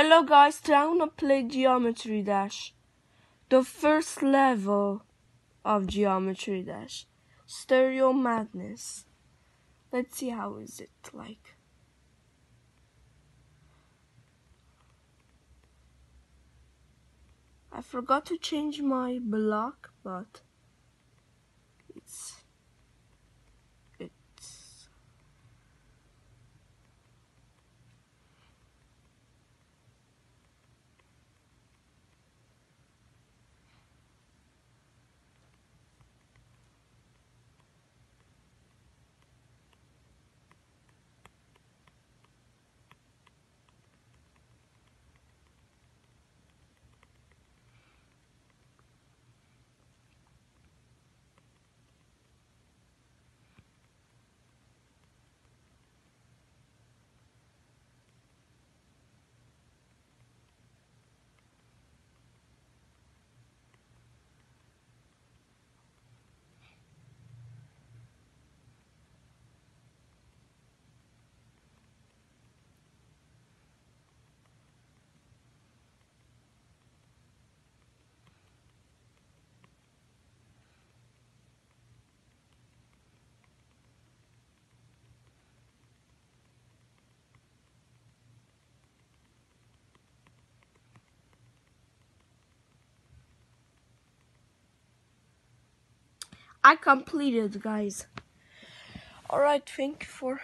Hello guys, today I'm gonna play Geometry Dash. The first level of Geometry Dash. Stereo Madness. Let's see how is it like. I forgot to change my block, but I completed, guys. Alright, thank you for